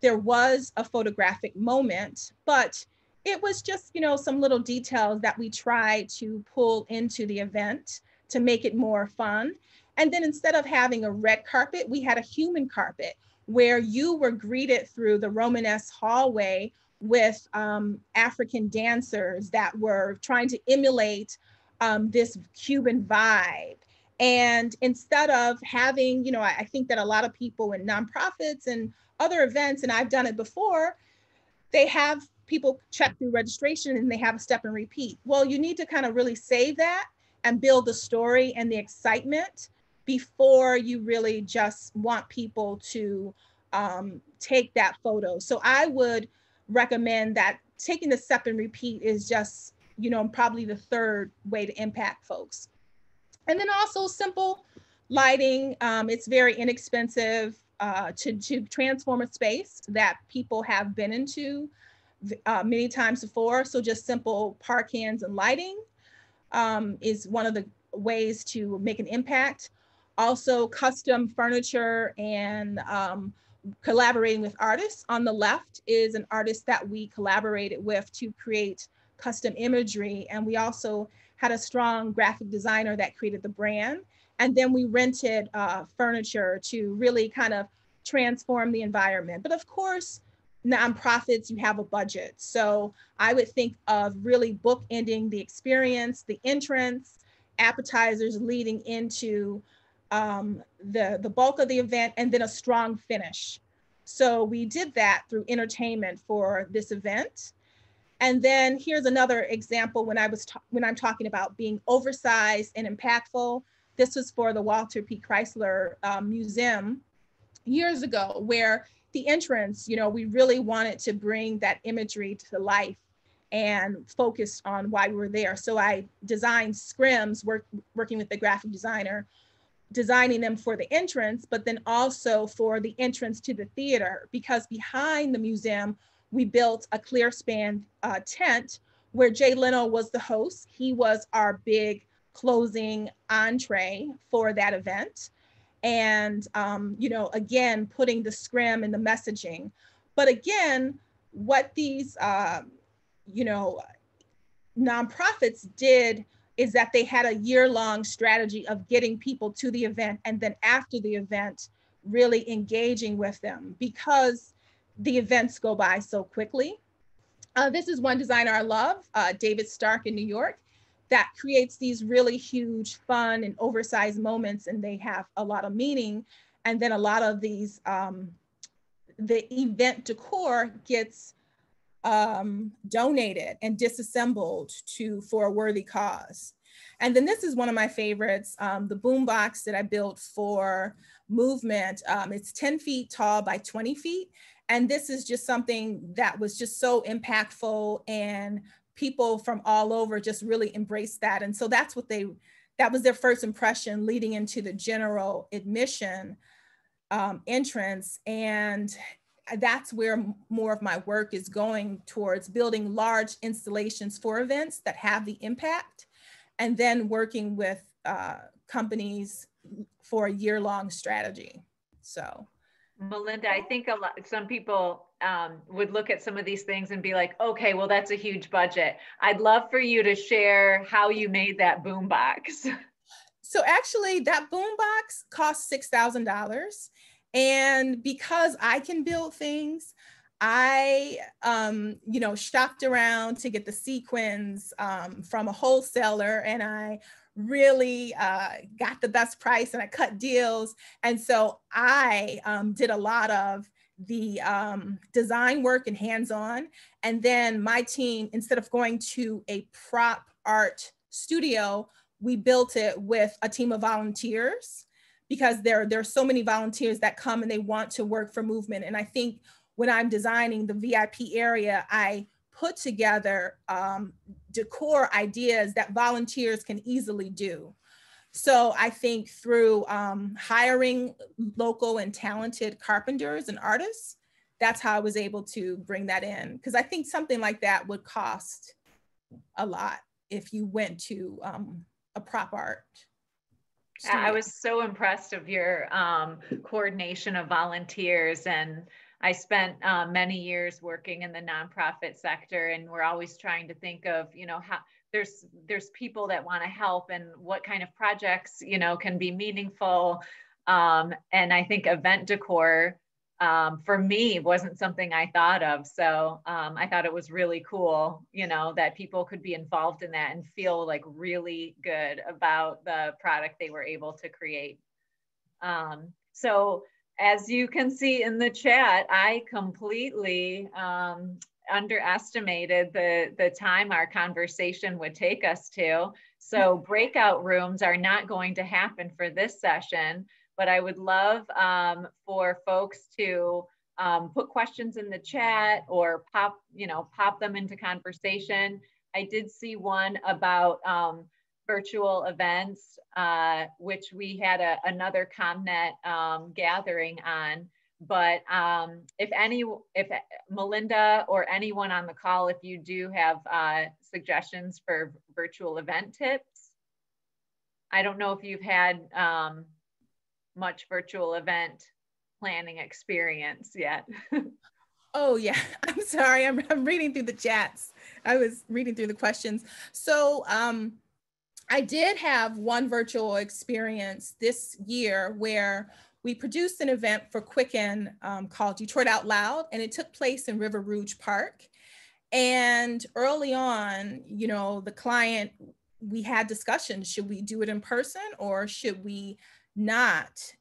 there was a photographic moment, but it was just, you know, some little details that we try to pull into the event to make it more fun. And then instead of having a red carpet, we had a human carpet where you were greeted through the Romanesque hallway with um, African dancers that were trying to emulate um, this Cuban vibe. And instead of having, you know, I, I think that a lot of people in nonprofits and other events, and I've done it before, they have people check through registration and they have a step and repeat. Well, you need to kind of really save that and build the story and the excitement before you really just want people to um, take that photo. So I would recommend that taking the step and repeat is just, you know, probably the third way to impact folks. And then also simple lighting. Um, it's very inexpensive uh, to, to transform a space that people have been into uh, many times before. So just simple par cans and lighting um, is one of the ways to make an impact. Also custom furniture and um, collaborating with artists. On the left is an artist that we collaborated with to create custom imagery. And we also had a strong graphic designer that created the brand. And then we rented uh, furniture to really kind of transform the environment. But of course, nonprofits, you have a budget. So I would think of really bookending the experience, the entrance, appetizers leading into um, the, the bulk of the event and then a strong finish. So we did that through entertainment for this event. And then here's another example when I was when I'm talking about being oversized and impactful. This was for the Walter P. Chrysler um, Museum years ago, where the entrance, you know, we really wanted to bring that imagery to life and focused on why we were there. So I designed scrims, work, working with the graphic designer designing them for the entrance, but then also for the entrance to the theater, because behind the museum, we built a clear span uh, tent where Jay Leno was the host. He was our big closing entree for that event. And, um, you know, again, putting the scrim and the messaging. But again, what these, uh, you know, nonprofits did is that they had a year long strategy of getting people to the event and then after the event, really engaging with them because the events go by so quickly. Uh, this is one designer I love, uh, David Stark in New York, that creates these really huge, fun, and oversized moments, and they have a lot of meaning. And then a lot of these, um, the event decor gets um, donated and disassembled to for a worthy cause. And then this is one of my favorites, um, the boombox that I built for movement. Um, it's 10 feet tall by 20 feet. And this is just something that was just so impactful and people from all over just really embraced that. And so that's what they, that was their first impression leading into the general admission um, entrance. And that's where more of my work is going towards building large installations for events that have the impact and then working with uh, companies for a year-long strategy. So. Melinda i think a lot some people um, would look at some of these things and be like okay well that's a huge budget. I'd love for you to share how you made that boom box so actually that boom box cost $6000 and because I can build things, I, um, you know, shopped around to get the sequins um, from a wholesaler and I really uh, got the best price and I cut deals. And so I um, did a lot of the um, design work and hands-on. And then my team, instead of going to a prop art studio, we built it with a team of volunteers because there, there are so many volunteers that come and they want to work for movement. And I think when I'm designing the VIP area, I put together um, decor ideas that volunteers can easily do. So I think through um, hiring local and talented carpenters and artists, that's how I was able to bring that in. Because I think something like that would cost a lot if you went to um, a prop art I was so impressed of your um, coordination of volunteers and I spent uh, many years working in the nonprofit sector and we're always trying to think of, you know, how there's there's people that want to help and what kind of projects, you know, can be meaningful. Um, and I think event decor um, for me wasn't something I thought of. So um, I thought it was really cool, you know, that people could be involved in that and feel like really good about the product they were able to create. Um, so as you can see in the chat, I completely um, underestimated the, the time our conversation would take us to. So breakout rooms are not going to happen for this session, but I would love um, for folks to um, put questions in the chat or pop, you know, pop them into conversation. I did see one about um, virtual events, uh, which we had a, another ComNet um, gathering on. But um, if any, if Melinda or anyone on the call, if you do have uh, suggestions for virtual event tips, I don't know if you've had um, much virtual event planning experience yet. Oh yeah, I'm sorry. I'm, I'm reading through the chats. I was reading through the questions. So um, I did have one virtual experience this year where we produced an event for Quicken um, called Detroit Out Loud, and it took place in River Rouge Park. And early on, you know, the client, we had discussions should we do it in person or should we not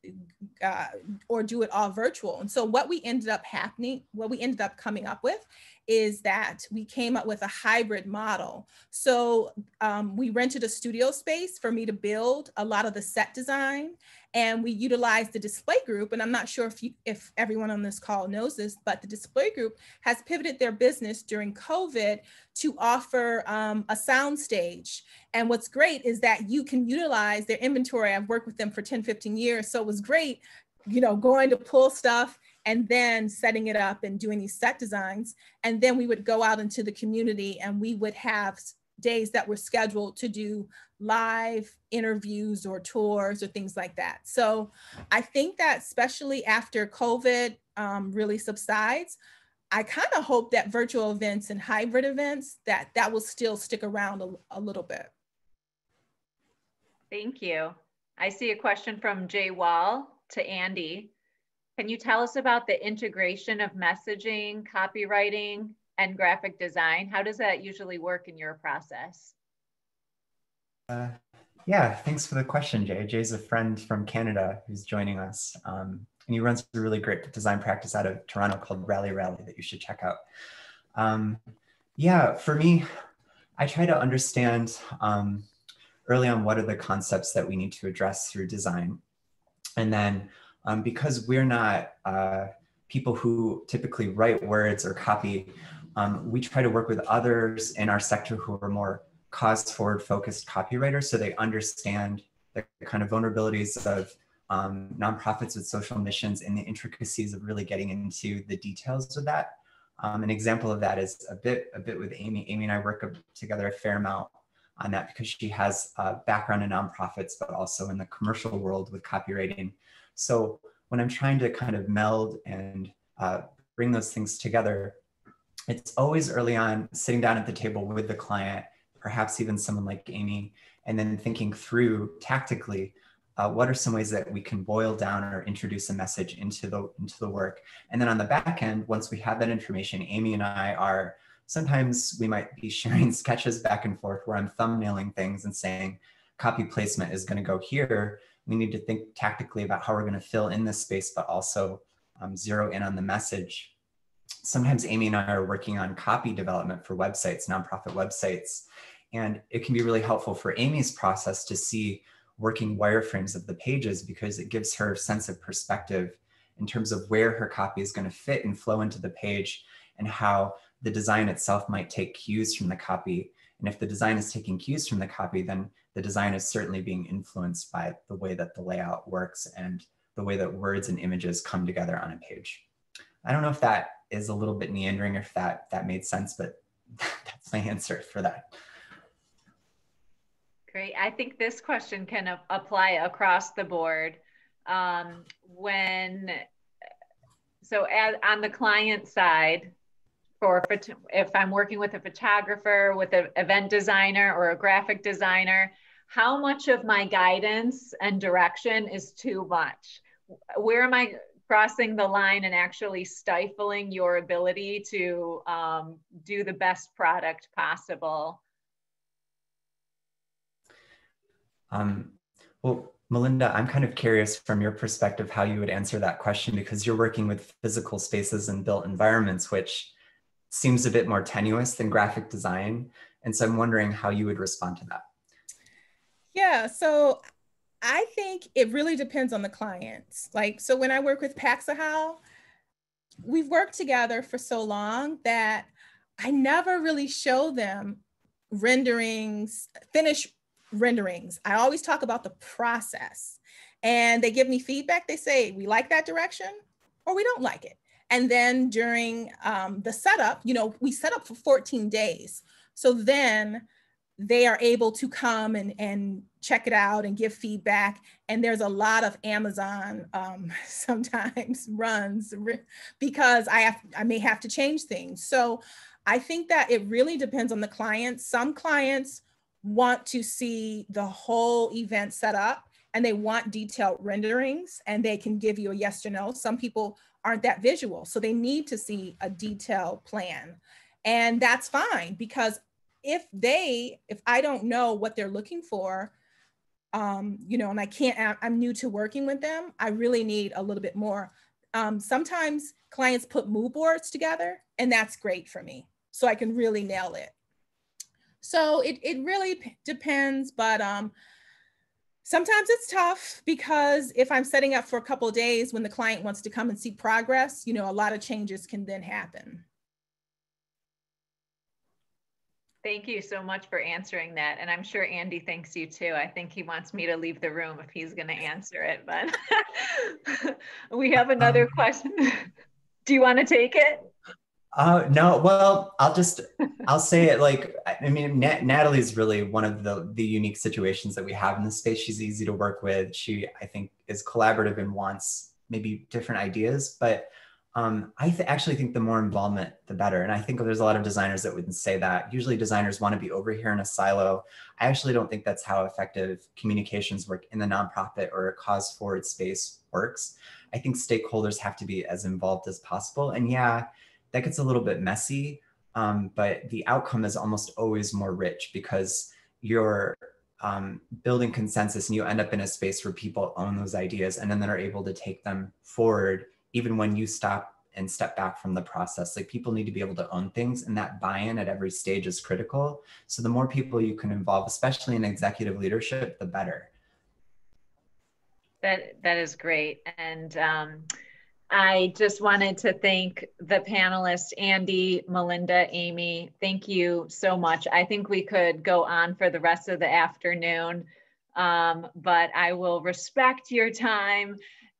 uh, or do it all virtual. And so what we ended up happening what we ended up coming up with is that we came up with a hybrid model. So um, we rented a studio space for me to build a lot of the set design and we utilized the display group and i'm not sure if you if everyone on this call knows this but the display group has pivoted their business during covid to offer um, a sound stage. And what's great is that you can utilize their inventory. I've worked with them for 10 15 years so it was great you know going to pull stuff and then setting it up and doing these set designs. And then we would go out into the community and we would have days that were scheduled to do live interviews or tours or things like that. So I think that especially after COVID um, really subsides, I kind of hope that virtual events and hybrid events that that will still stick around a, a little bit. Thank you. I see a question from Jay Wall to Andy. Can you tell us about the integration of messaging, copywriting, and graphic design. How does that usually work in your process? Uh, yeah, thanks for the question, Jay. Jay's a friend from Canada who's joining us. Um, and he runs a really great design practice out of Toronto called Rally Rally that you should check out. Um, yeah, for me, I try to understand um, early on what are the concepts that we need to address through design. And then um, because we're not uh, people who typically write words or copy, um, we try to work with others in our sector who are more cause forward focused copywriters so they understand the kind of vulnerabilities of um, nonprofits with social missions and the intricacies of really getting into the details of that. Um, an example of that is a bit a bit with Amy. Amy and I work together a fair amount on that because she has a background in nonprofits, but also in the commercial world with copywriting. So when I'm trying to kind of meld and uh, bring those things together, it's always early on sitting down at the table with the client, perhaps even someone like Amy, and then thinking through tactically uh, what are some ways that we can boil down or introduce a message into the into the work. And then on the back end once we have that information amy and i are sometimes we might be sharing sketches back and forth. Where i'm thumbnailing things and saying copy placement is going to go here. We need to think tactically about how we're going to fill in this space but also um, zero in on the message sometimes Amy and I are working on copy development for websites, nonprofit websites. And it can be really helpful for Amy's process to see working wireframes of the pages because it gives her a sense of perspective in terms of where her copy is going to fit and flow into the page and how the design itself might take cues from the copy. And if the design is taking cues from the copy, then the design is certainly being influenced by the way that the layout works and the way that words and images come together on a page. I don't know if that is a little bit meandering if that that made sense, but that's my answer for that. Great. I think this question can apply across the board. Um, when, so as, on the client side, for if I'm working with a photographer, with an event designer or a graphic designer, how much of my guidance and direction is too much? Where am I crossing the line and actually stifling your ability to um, do the best product possible? Um, well, Melinda, I'm kind of curious from your perspective how you would answer that question because you're working with physical spaces and built environments, which seems a bit more tenuous than graphic design. And so I'm wondering how you would respond to that. Yeah, so I think it really depends on the clients. Like, so when I work with Paxahau, we've worked together for so long that I never really show them renderings, finished renderings. I always talk about the process and they give me feedback. They say, we like that direction or we don't like it. And then during um, the setup, you know, we set up for 14 days. So then they are able to come and, and check it out and give feedback. And there's a lot of Amazon um, sometimes runs because I have I may have to change things. So I think that it really depends on the client. Some clients want to see the whole event set up and they want detailed renderings and they can give you a yes or no. Some people aren't that visual, so they need to see a detailed plan. And that's fine because if they, if I don't know what they're looking for, um, you know, and I can't, I'm new to working with them, I really need a little bit more. Um, sometimes clients put mood boards together, and that's great for me. So I can really nail it. So it, it really depends, but um, sometimes it's tough because if I'm setting up for a couple days when the client wants to come and see progress, you know, a lot of changes can then happen. Thank you so much for answering that. And I'm sure Andy thanks you too. I think he wants me to leave the room if he's going to answer it, but we have another um, question. Do you want to take it? Uh, no, well, I'll just, I'll say it like, I mean, Nat- Natalie's really one of the, the unique situations that we have in this space. She's easy to work with. She, I think, is collaborative and wants maybe different ideas, but um, I th- actually think the more involvement, the better. And I think there's a lot of designers that wouldn't say that. Usually, designers want to be over here in a silo. I actually don't think that's how effective communications work in the nonprofit or cause forward space works. I think stakeholders have to be as involved as possible. And yeah, that gets a little bit messy, um, but the outcome is almost always more rich because you're um, building consensus and you end up in a space where people own those ideas and then they're able to take them forward even when you stop and step back from the process like people need to be able to own things and that buy-in at every stage is critical. So the more people you can involve especially in executive leadership the better. That that is great. And um, i just wanted to thank the panelists andy melinda amy. Thank you so much. I think we could go on for the rest of the afternoon. Um, but i will respect your time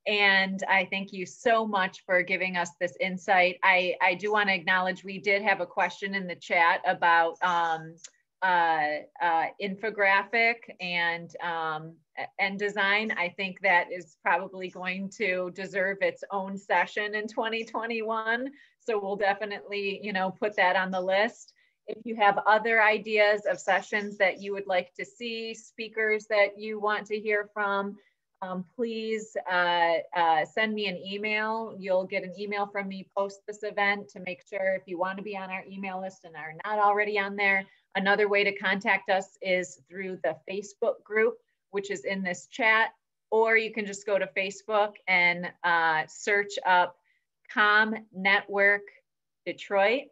and I thank you so much for giving us this insight. I, I do want to acknowledge we did have a question in the chat about um, uh, uh, infographic and um, and design. I think that is probably going to deserve its own session in 2021. So we'll definitely, you know, put that on the list. If you have other ideas of sessions that you would like to see, speakers that you want to hear from, um, please uh, uh, send me an email. You'll get an email from me post this event to make sure if you want to be on our email list and are not already on there. Another way to contact us is through the Facebook group, which is in this chat, or you can just go to Facebook and uh, search up Com Network Detroit.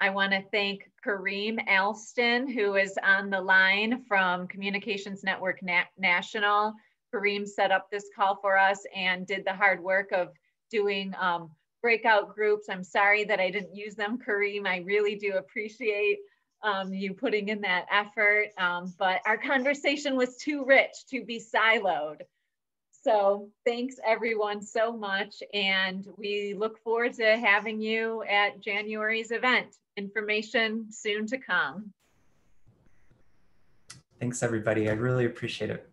I want to thank Kareem Alston, who is on the line from Communications Network Na National. Kareem set up this call for us and did the hard work of doing um, breakout groups. I'm sorry that I didn't use them, Kareem. I really do appreciate um, you putting in that effort, um, but our conversation was too rich to be siloed. So thanks everyone so much. And we look forward to having you at January's event. Information soon to come. Thanks everybody. I really appreciate it.